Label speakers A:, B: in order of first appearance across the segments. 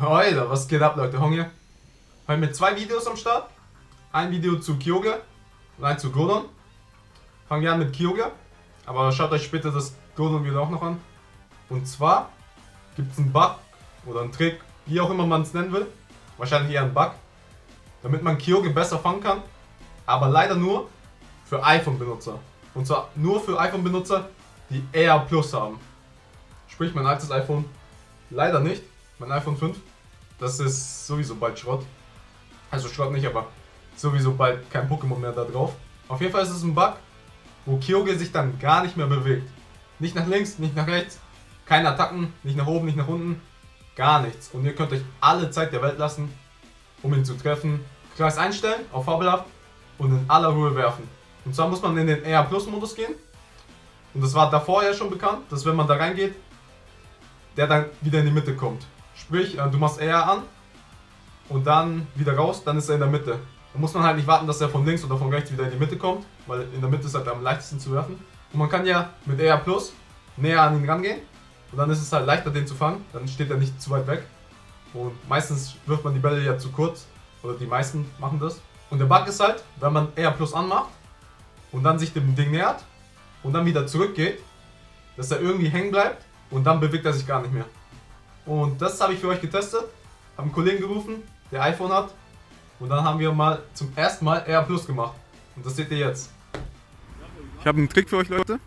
A: Alter, was geht ab, Leute? Hong hier. Heute mit zwei Videos am Start. Ein Video zu Kyoge und ein zu Godon. Fangen wir an mit Kyoge. Aber schaut euch später das Godon wieder auch noch an. Und zwar gibt es einen Bug oder einen Trick, wie auch immer man es nennen will. Wahrscheinlich eher ein Bug. Damit man Kyoge besser fangen kann. Aber leider nur für iPhone-Benutzer. Und zwar nur für iPhone-Benutzer, die AR Plus haben. Sprich, mein altes iPhone leider nicht. Mein iPhone 5. Das ist sowieso bald Schrott. Also Schrott nicht, aber sowieso bald kein Pokémon mehr da drauf. Auf jeden Fall ist es ein Bug, wo Kyoge sich dann gar nicht mehr bewegt. Nicht nach links, nicht nach rechts, keine Attacken, nicht nach oben, nicht nach unten, gar nichts. Und ihr könnt euch alle Zeit der Welt lassen, um ihn zu treffen. Kreis einstellen, auf fabelhaft und in aller Ruhe werfen. Und zwar muss man in den AR Plus Modus gehen. Und das war davor ja schon bekannt, dass wenn man da reingeht, der dann wieder in die Mitte kommt. Sprich, äh, du machst AR an und dann wieder raus, dann ist er in der Mitte. Da muss man halt nicht warten, dass er von links oder von rechts wieder in die Mitte kommt, weil in der Mitte ist halt am leichtesten zu werfen. Und man kann ja mit AR Plus näher an ihn rangehen und dann ist es halt leichter, den zu fangen. Dann steht er nicht zu weit weg. Und meistens wirft man die Bälle ja zu kurz. Oder die meisten machen das. Und der Bug ist halt, wenn man AR Plus anmacht und dann sich dem Ding nähert und dann wieder zurückgeht, dass er irgendwie hängen bleibt und dann bewegt er sich gar nicht mehr. Und das habe ich für euch getestet. Habe einen Kollegen gerufen, der iPhone hat. Und dann haben wir mal zum ersten Mal AR Plus gemacht. Und das seht ihr jetzt. Ich habe einen Trick für euch, Leute.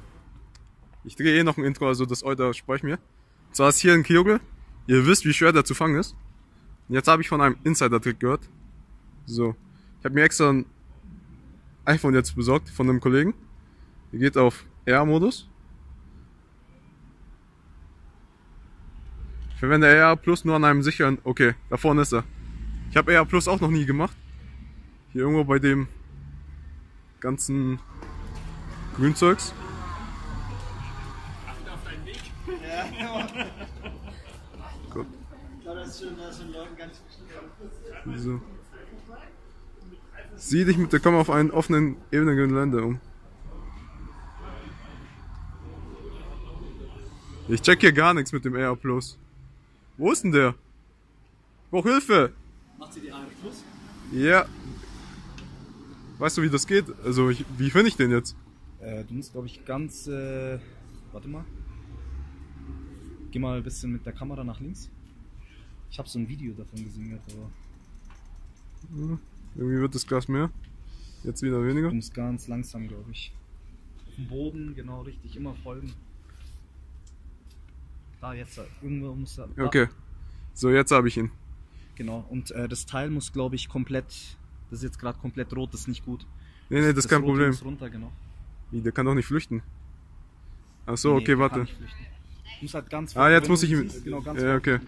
A: Ich drehe eh noch ein Intro, also das Euter spare ich mir. Und zwar ist hier ein Kyogre. Ihr wisst, wie schwer der zu fangen ist. Und jetzt habe ich von einem Insider-Trick gehört. So. Ich habe mir extra ein iPhone jetzt besorgt von einem Kollegen. Ihr geht auf R-Modus. Verwende AR Plus nur an einem sicheren. Okay, da vorne ist er. Ich habe AR Plus auch noch nie gemacht. Hier irgendwo bei dem ganzen Grünzeugs.
B: Achte auf deinen Weg.
A: Gut.
B: Ich glaube, das ist schön, dass den Leuten ganz.
A: So. Sieh dich mit der Kamera auf einen offenen, ebenen Gelände um. Ich check hier gar nichts mit dem AR Plus. Wo ist denn der? Brauch Hilfe!
B: Macht sie die AR Plus?
A: Ja. Weißt du, wie das geht? Also, ich, wie finde ich den jetzt?
C: Äh, du musst, glaube ich, ganz. Äh, warte mal. Geh mal ein bisschen mit der Kamera nach links. Ich habe so ein Video davon gesehen, aber
A: Irgendwie wird das Glas mehr. Jetzt wieder weniger.
C: du musst ganz langsam, glaube ich. Auf dem Boden, genau richtig, immer folgen. Da, jetzt, da. irgendwo muss er. da.
A: Okay. So, jetzt habe ich ihn.
C: Genau, und äh, das Teil muss, glaube ich, komplett. Das ist jetzt gerade komplett rot, das ist nicht gut.
A: Nee, nee, das ist kein
C: Rote
A: Problem.
C: Muss runter, genau.
A: Wie, der kann doch nicht flüchten. Ach so,
C: Nee,
A: okay, warte.
C: musst halt ganz
A: Ah, jetzt muss ich ihm-
C: siehst, Genau, ganz
A: Ja, okay.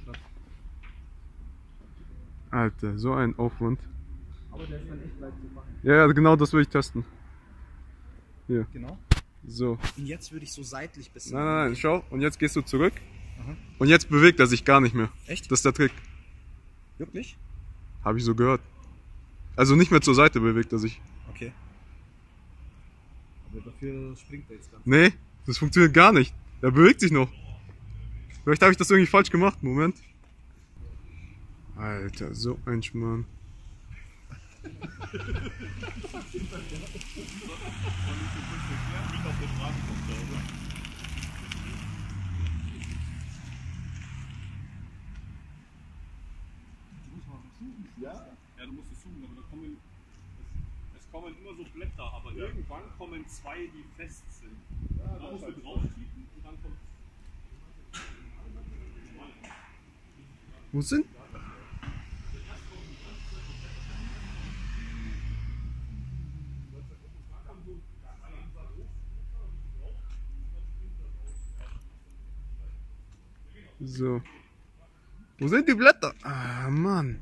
A: Alter, so ein Aufwand.
C: Aber der ist dann echt leicht zu machen.
A: Ja, ja, genau das will ich testen.
C: Genau.
A: So.
C: Und jetzt würde ich so seitlich bisschen.
A: Nein, nein, nein, schau. Und jetzt gehst du zurück.
C: Aha.
A: Und jetzt bewegt er sich gar nicht mehr.
C: Echt?
A: Das ist der Trick.
C: Wirklich?
A: Habe ich so gehört. Also nicht mehr zur Seite bewegt er sich.
C: Okay. Aber dafür springt er jetzt ganz.
A: Nee, das funktioniert gar nicht. Er bewegt sich noch. Vielleicht habe ich das irgendwie falsch gemacht. Moment. Alter, so ein Schmarrn.
D: Ja, du musst es zoomen, aber da kommen, es, es kommen immer so Blätter, aber irgendwann kommen zwei, die fest sind. da musst du draufklicken und dann kommt.
A: Wo sind? So. Wo sind die Blätter? Ah, Mann.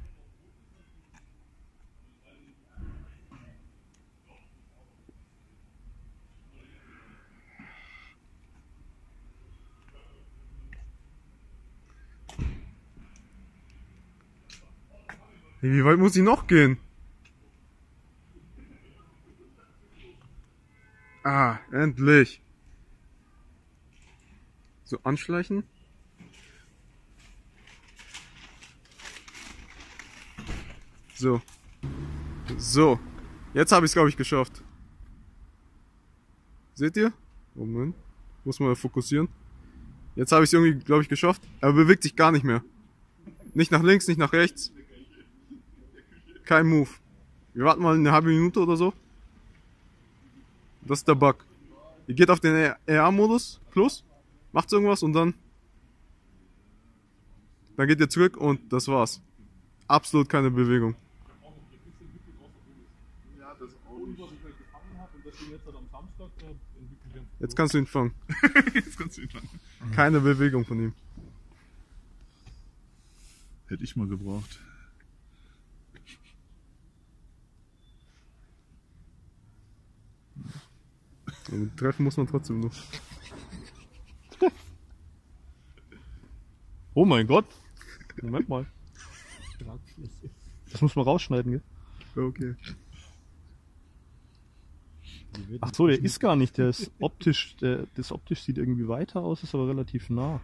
A: Wie weit muss ich noch gehen? Ah, endlich. So, anschleichen. So. So. Jetzt habe ich es, glaube ich, geschafft. Seht ihr? Moment. Muss mal fokussieren. Jetzt habe ich es irgendwie, glaube ich, geschafft. Er bewegt sich gar nicht mehr. Nicht nach links, nicht nach rechts. Kein Move. Wir warten mal eine halbe Minute oder so. Das ist der Bug. Ihr geht auf den RA-Modus, Plus, macht irgendwas und dann. Dann geht ihr zurück und das war's. Absolut keine Bewegung.
E: Jetzt
A: kannst du ihn fangen.
D: Jetzt kannst du ihn fangen.
A: Keine Bewegung von ihm.
D: Hätte ich mal gebraucht.
A: Und treffen muss man trotzdem noch.
E: Oh mein Gott. Moment mal. Das muss man rausschneiden, gell?
A: Okay.
E: Ach so, der ist gar nicht. Der ist optisch, der, das optisch sieht irgendwie weiter aus, ist aber relativ nah.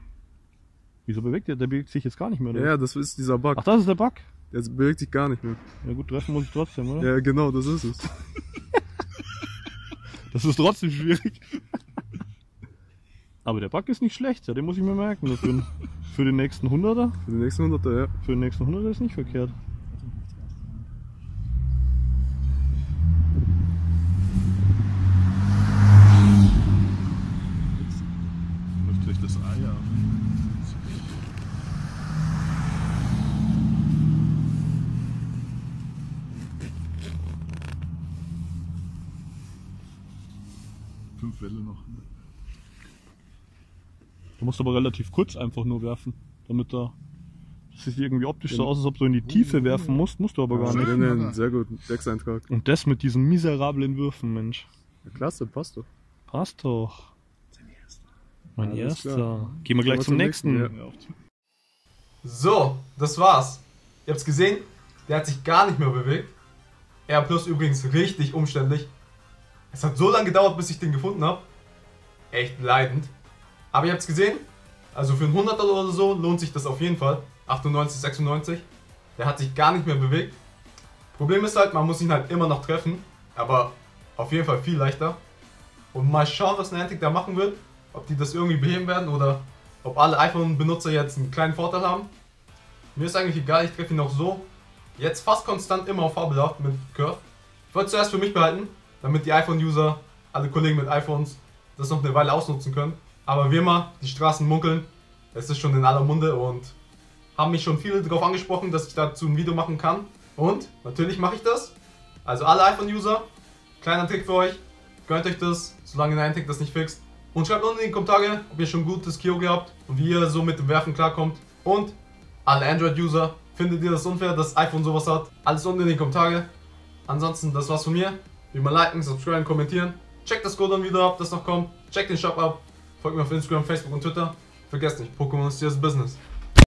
E: Wieso bewegt der? Der bewegt sich jetzt gar nicht mehr. oder?
A: Ja, das ist dieser Bug.
E: Ach, das ist der Bug.
A: Der bewegt sich gar nicht mehr.
E: Ja gut, treffen muss ich trotzdem, oder?
A: Ja, genau, das ist es.
E: Das ist trotzdem schwierig. Aber der Bug ist nicht schlecht, ja, den muss ich mir merken. Für den, für den nächsten 100er,
A: Für den nächsten 100er, ja.
E: für den nächsten 100er ist nicht verkehrt.
D: Noch.
E: Du musst aber relativ kurz einfach nur werfen, damit da. Das sieht irgendwie optisch so aus, als ob du in die Tiefe werfen musst, musst du aber gar nicht.
A: Drinnen, sehr gut. Sechseintrag.
E: Und das mit diesen miserablen Würfen, Mensch.
A: Ja, klasse, passt doch.
E: Passt doch. Mein
A: Alles
E: erster.
A: klar.
E: Gehen wir gleich zum
A: zum
E: nächsten.
A: nächsten,
D: Ja,
A: So, das war's. Ihr habt's gesehen, der hat sich gar nicht mehr bewegt. R Plus übrigens richtig umständlich. Es hat so lange gedauert, bis ich den gefunden habe. Echt leidend. Aber ihr habt's gesehen, also für einen 100er oder so lohnt sich das auf jeden Fall. 98, 96. Der hat sich gar nicht mehr bewegt. Problem ist halt, man muss ihn halt immer noch treffen. Aber auf jeden Fall viel leichter. Und mal schauen, was Niantic da machen wird. Ob die das irgendwie beheben werden oder ob alle iPhone-Benutzer jetzt einen kleinen Vorteil haben. Mir ist eigentlich egal, ich treffe ihn auch so. Jetzt fast konstant immer auf fabelhaft mit Curve. Ich wollte zuerst für mich behalten, damit die iPhone-User, alle Kollegen mit iPhones, das noch eine Weile ausnutzen können. Aber wie immer, die Straßen munkeln. Es ist schon in aller Munde und haben mich schon viele darauf angesprochen, dass ich dazu ein Video machen kann. Und natürlich mache ich das. Also alle iPhone-User, kleiner Trick für euch, gönnt euch das, solange Niantic das nicht fixt. Und schreibt unten in die Kommentare, ob ihr schon gutes Kyogre habt und wie ihr so mit dem Werfen klarkommt. Und alle Android-User, findet ihr das unfair, dass iPhone sowas hat? Alles unten in die Kommentare. Ansonsten, das war's von mir. Wie immer liken, subscriben, kommentieren. Checkt das Code wieder ab, das noch kommt. Checkt den Shop ab. Folgt mir auf Instagram, Facebook und Twitter. Vergesst nicht, Pokémon ist das Business.